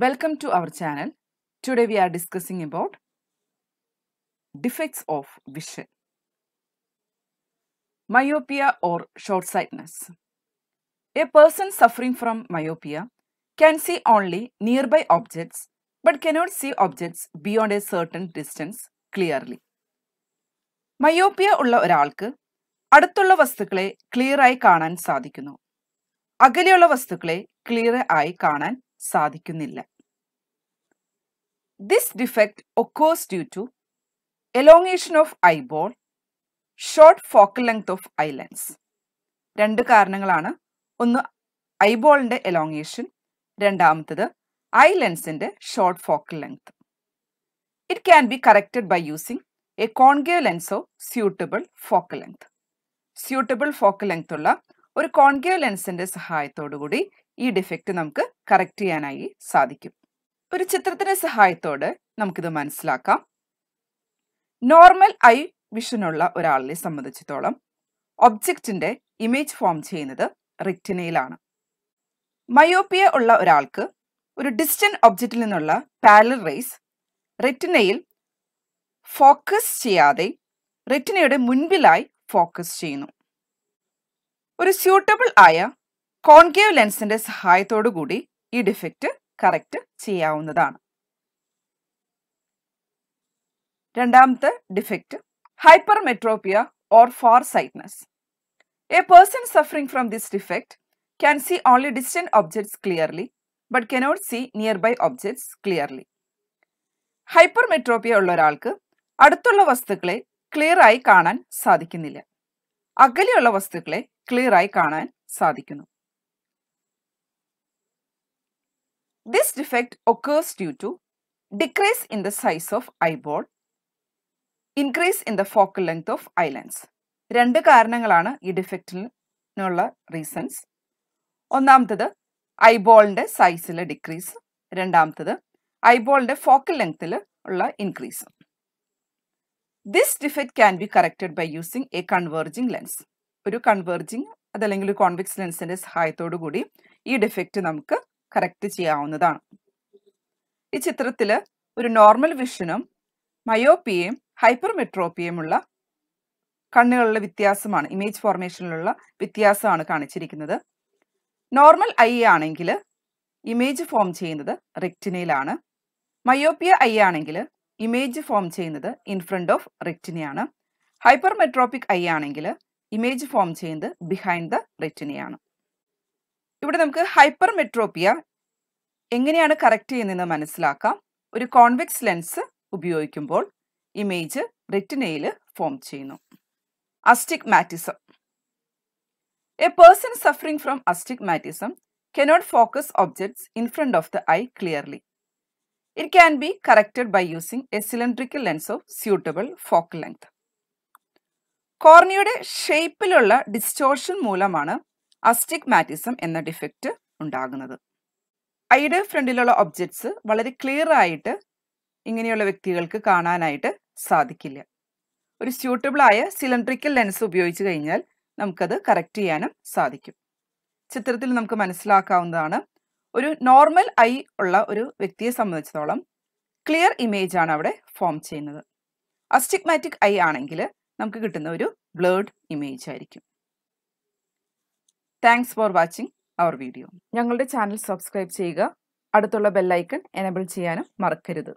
Welcome to our channel. Today we are discussing about defects of vision. Myopia or short-sightedness. A person suffering from myopia can see only nearby objects but cannot see objects beyond a certain distance clearly. Myopia ഉള്ള ഒരാൾക്ക് അടുത്തുള്ള വസ്തുക്കളെ clear ആയി കാണാൻ സാധിക്കുന്നു അകലെയുള്ള വസ്തുക്കളെ clear ആയി കാണാൻ സാധിക്കുന്നില്ല. This defect occurs due to elongation of eyeball short focal length of eye lens lens രണ്ട് കാരണങ്ങളാണ്. ഒന്ന് ഐബോളിന്റെ എലോങ്ങേഷൻ രണ്ടാമത്തത് ഐ ലെൻസിന്റെ short focal length it can be corrected by using a concave lens suitable focal length suitable focal length ഉള്ള ഒരു concave ലെൻസിന്റെ സഹായത്തോടുകൂടി ഈ ഡിഫക്റ്റ് നമുക്ക് കറക്റ്റ് ചെയ്യാനായി സാധിക്കും. ഒരു ചിത്രത്തിന്റെ സഹായത്തോടെ നമുക്കിത് മനസ്സിലാക്കാം. നോർമൽ ഐ വിഷനുള്ള ഒരാളിനെ സംബന്ധിച്ചിടത്തോളം ഒബ്ജക്റ്റിന്റെ ഇമേജ് ഫോം ചെയ്യുന്നത് റെറ്റിനയിലാണ് മയോപ്പിയ ഉള്ള ഒരാൾക്ക് ഒരു ഡിസ്റ്റന്റ് ഒബ്ജക്റ്റിൽ നിന്നുള്ള പാരലൽ റേസ് റെറ്റിനയിൽ ഫോക്കസ് ചെയ്യാതെ റെറ്റിനയുടെ മുൻപിലായി ഫോക്കസ് ചെയ്യുന്നു. ഒരു സ്യൂട്ടബിൾ ആയ കോൺകേവ് ലെൻസിന്റെ സഹായത്തോടു കൂടി ഈ ഡിഫക്റ്റ് കറക്റ്റ് ചെയ്യാവുന്നതാണ്. രണ്ടാമത്തെ defect hypermetropia or far sightness a person suffering from this defect can see only distant objects clearly but cannot see nearby objects clearly hypermetropia ഉള്ള ഒരാൾക്ക് അടുത്തുള്ള വസ്തുക്കളെ ക്ലിയർ ആയി കാണാൻ സാധിക്കുന്നില്ല. അകലെയുള്ള വസ്തുക്കളെ ക്ലിയറായി കാണാൻ സാധിക്കുന്നു. This defect occurs due to decrease in the size of eyeball increase in the focal length of eye lens രണ്ട് കാരണങ്ങളാണ് ഈ ഡിഫക്റ്റിനുള്ള റീസൺസ് ഒന്നാമത്തത് ഐബോളിന്റെ സൈസിലെ ഡിക്രീസ് രണ്ടാമത്തത് ഐബോളിന്റെ ഫോക്കൽ ലെങ്ത്തിൽ ഉള്ള increase this defect can be corrected by using a converging lens ഒരു converging അതല്ലെങ്കിൽ ഒരു കോൺവെക്സ് ലെൻസിന്റെ സഹായത്തോടു കൂടി ഈ ഡിഫക്റ്റ് നമുക്ക് കറക്റ്റ് ചെയ്യാവുന്നതാണ്. ഈ ചിത്രത്തിൽ ഒരു നോർമൽ വിഷനും മയോപ്പിയയും ഹൈപ്പർ മെട്രോപ്പിയയുമുള്ള കണ്ണുകളുടെ വ്യത്യാസമാണ് ഇമേജ് ഫോർമേഷനിലുള്ള വ്യത്യാസമാണ് കാണിച്ചിരിക്കുന്നത്. നോർമൽ ഐ ആണെങ്കിൽ ഇമേജ് ഫോം ചെയ്യുന്നത് റെക്റ്റിനയിലാണ് മയോപ്പിയ ഐ ആണെങ്കിൽ ഇമേജ് ഫോം ചെയ്യുന്നത് ഇൻ ഫ്രണ്ട് ഓഫ് റെറ്റിനയാണ്. ഹൈപ്പർ മെട്രോപ്പിക് ഐ ആണെങ്കിൽ ഇമേജ് ഫോം ചെയ്യുന്നത് ബിഹൈൻഡ് ദ റെറ്റിനയാണ്. ഇവിടെ നമുക്ക് ഹൈപ്പർ മെട്രോപ്പിയ എങ്ങനെയാണ് കറക്റ്റ് ചെയ്യുന്നതെന്ന് മനസ്സിലാക്കാം. ഒരു കോൺവെക്സ് ലെൻസ് ഉപയോഗിക്കുമ്പോൾ ഇമേജ് റെറ്റിനയിൽ ഫോം ചെയ്യുന്നു. Astigmatism a person suffering from astigmatism cannot focus objects in front of the eye clearly. It can be corrected by using a cylindrical lens of suitable focal length. കോർണിയുടെ ഷേപ്പിലുള്ള distortion മൂലമാണ് astigmatism എന്ന defect ഉണ്ടാകുന്നത്. ഐയുടെ ഫ്രണ്ടിലുള്ള objects വളരെ clear ആയിട്ട് ഇങ്ങനെയുള്ള വ്യക്തികൾക്ക് കാണാനായിട്ട് സാധിക്കില്ല. ഒരു സ്യൂട്ടബിളായ സിലിണ്ട്രിക്കൽ ലെൻസ് ഉപയോഗിച്ച് കഴിഞ്ഞാൽ നമുക്കത് കറക്റ്റ് ചെയ്യാനും സാധിക്കും. ചിത്രത്തിൽ നമുക്ക് മനസ്സിലാക്കാവുന്നതാണ് ഒരു നോർമൽ ഐ ഉള്ള ഒരു വ്യക്തിയെ സംബന്ധിച്ചിടത്തോളം ക്ലിയർ ഇമേജ് ആണ് അവിടെ ഫോം ചെയ്യുന്നത്. അസ്റ്റിഗ്മാറ്റിക് ഐ ആണെങ്കിൽ നമുക്ക് കിട്ടുന്ന ഒരു ബ്ലേഡ് ഇമേജ് ആയിരിക്കും. Thanks for watching our video ഞങ്ങളുടെ ചാനൽ സബ്സ്ക്രൈബ് ചെയ്യുക. അടുത്തുള്ള ബെല്ലൈക്കൺ എനബിൾ ചെയ്യാനും മറക്കരുത്.